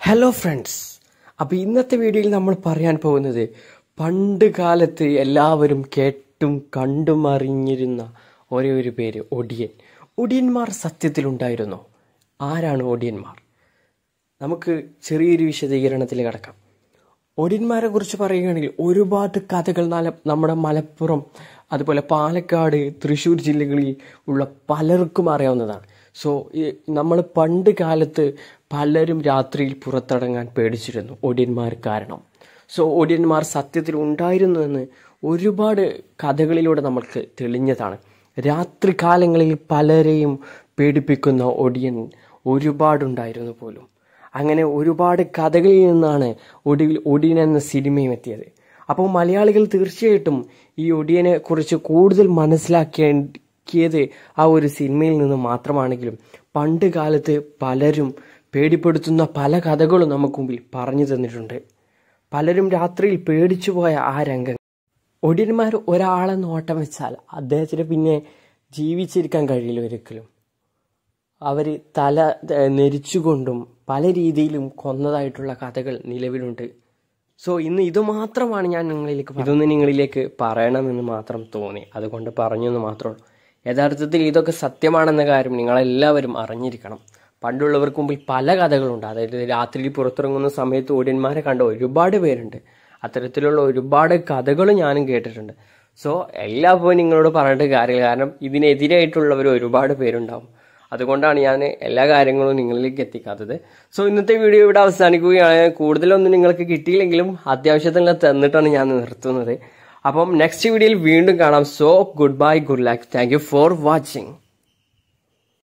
Hello friends അപ്പോൾ ഇന്നത്തെ വീഡിയോയിൽ നമ്മൾ പറയാൻ പോകുന്നത് പണ്ട് കാലത്ത് എല്ലാവരും കേട്ടും കണ്ടും അറിഞ്ഞിരുന്ന ഒരേ ഒരു പേര് ഒടിയൻ. ഒടിയന്മാർ സത്യത്തിലുണ്ടായിരുന്നോ? ആരാണ് ഒടിയന്മാർ? നമുക്ക് ചെറിയൊരു വിശദീകരണത്തിൽ കിടക്കാം. ഒടിയന്മാരെ കുറിച്ച് പറയുകയാണെങ്കിൽ ഒരുപാട് കഥകൾ നമ്മുടെ മലപ്പുറം അതുപോലെ പാലക്കാട് തൃശ്ശൂർ ജില്ലകളിൽ ഉള്ള പലർക്കും അറിയാവുന്നതാണ്. സോ നമ്മൾ പണ്ട് കാലത്ത് പലരും രാത്രിയിൽ പുറത്തിറങ്ങാൻ പേടിച്ചിരുന്നു. ഒടിയന്മാർ കാരണം. സോ ഒടിയന്മാർ സത്യത്തിൽ ഉണ്ടായിരുന്നു എന്ന് ഒരുപാട് കഥകളിലൂടെ നമ്മൾക്ക് തെളിഞ്ഞതാണ്. രാത്രി കാലങ്ങളിൽ പലരെയും പേടിപ്പിക്കുന്ന ഒടിയൻ ഒരുപാടുണ്ടായിരുന്നു പോലും. അങ്ങനെ ഒരുപാട് കഥകളിൽ നിന്നാണ് ഒടി ഒടിയൻ എന്ന സിനിമയും എത്തിയത്. അപ്പോൾ മലയാളികൾ തീർച്ചയായിട്ടും ഈ ഒടിയനെ കുറിച്ച് കൂടുതൽ മനസ്സിലാക്കിയത് ആ ഒരു സിനിമയിൽ നിന്ന് മാത്രമാണെങ്കിലും പണ്ട് കാലത്ത് പലരും പേടിപ്പെടുത്തുന്ന പല കഥകളും നമുക്ക് മുമ്പിൽ പറഞ്ഞു തന്നിട്ടുണ്ട്. പലരും രാത്രിയിൽ പേടിച്ചു പോയ ആ രംഗങ്ങൾ. ഒടിയന്മാർ ഒരാളെ നോട്ടം വെച്ചാൽ അദ്ദേഹത്തിന് പിന്നെ ജീവിച്ചിരിക്കാൻ കഴിയില്ല ഒരിക്കലും. അവർ തല നെരിച്ചുകൊണ്ടും പല രീതിയിലും കൊന്നതായിട്ടുള്ള കഥകൾ നിലവിലുണ്ട്. സോ ഇന്ന് ഇത് മാത്രമാണ് ഞാൻ നിങ്ങളിലേക്ക് ഇതൊന്ന് നിങ്ങളിലേക്ക് പറയണമെന്ന് മാത്രം തോന്നി. അതുകൊണ്ട് പറഞ്ഞു എന്ന് മാത്രമേ ഉള്ളൂ. യഥാർത്ഥത്തിൽ ഇതൊക്കെ സത്യമാണെന്ന കാര്യം നിങ്ങളെല്ലാവരും അറിഞ്ഞിരിക്കണം. പണ്ടുള്ളവർക്ക് മുമ്പിൽ പല കഥകളുണ്ട്. അതായത് രാത്രിയിൽ പുറത്തിറങ്ങുന്ന സമയത്ത് ഓടിയന്മാരെ കണ്ട ഒരുപാട് പേരുണ്ട്. അത്തരത്തിലുള്ള ഒരുപാട് കഥകൾ ഞാനും കേട്ടിട്ടുണ്ട്. സോ എല്ലാ പോയി നിങ്ങളോട് പറഞ്ഞിട്ട് കാര്യമില്ല. കാരണം ഇതിനെതിരായിട്ടുള്ളവർ ഒരുപാട് പേരുണ്ടാവും. അതുകൊണ്ടാണ് ഞാൻ എല്ലാ കാര്യങ്ങളും നിങ്ങളിലേക്ക് എത്തിക്കാത്തത്. സോ ഇന്നത്തെ വീഡിയോ ഇവിടെ അവസാനിക്കുകയാണ്. കൂടുതലൊന്നും നിങ്ങൾക്ക് കിട്ടിയില്ലെങ്കിലും അത്യാവശ്യത്തിനുള്ള തന്നിട്ടാണ് ഞാൻ നിർത്തുന്നത്. അപ്പം നെക്സ്റ്റ് വീഡിയോയിൽ വീണ്ടും കാണാം. So good bye good luck thank for watching